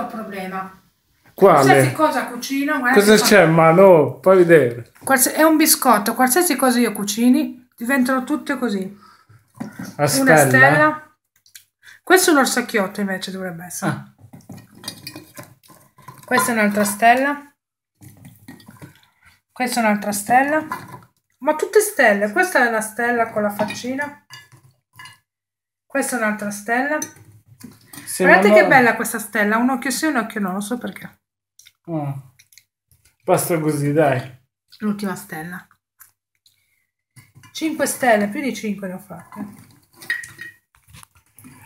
ho problema. Quale? Qualsiasi cosa cucino, Cosa c'è? Ma no, fai vedere. quals- è un biscotto, qualsiasi cosa io cucini, diventano tutte così. A Una stella? stella. Questo è un orsacchiotto invece dovrebbe essere. Ah. Questa è un'altra stella. Questa è un'altra stella. Ma tutte stelle. Questa è una stella con la faccina. Questa è un'altra stella. Guardate che bella questa stella. Un occhio sì, un occhio no. Non so perché. Ah. Basta così, dai. L'ultima stella. 5 stelle, più di 5 ne ho fatte.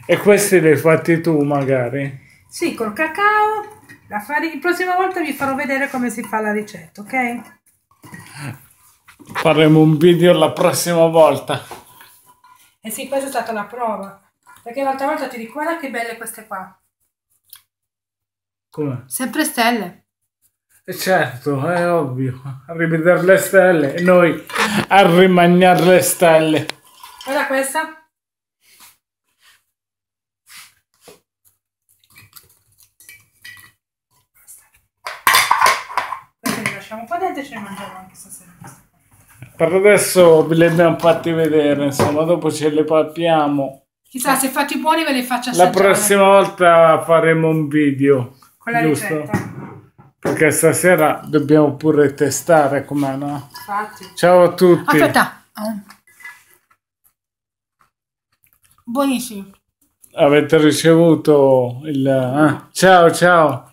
E questi li hai fatti tu, magari? Sì, col cacao. La fari- La prossima volta vi farò vedere come si fa la ricetta, ok? Faremo un video la prossima volta. Eh sì, questa è stata la prova. Perché l'altra volta ti ricorda che belle queste qua. Come? Sempre stelle. E certo, è ovvio. A rivedere le stelle e noi a rimangiare le stelle. Guarda questa. Basta. Queste le lasciamo qua dentro e ce ne mangiamo anche stasera. queste qua. Per adesso ve le abbiamo fatti vedere, insomma, dopo ce le palpiamo. Chissà, se fatti buoni ve li faccio La assaggiare. prossima volta faremo un video. Con la giusto? ricetta. Perché stasera dobbiamo pure testare com'è, no? Infatti. Ciao a tutti. Aspetta. Buonissimo. Avete ricevuto il... eh? Ciao, ciao.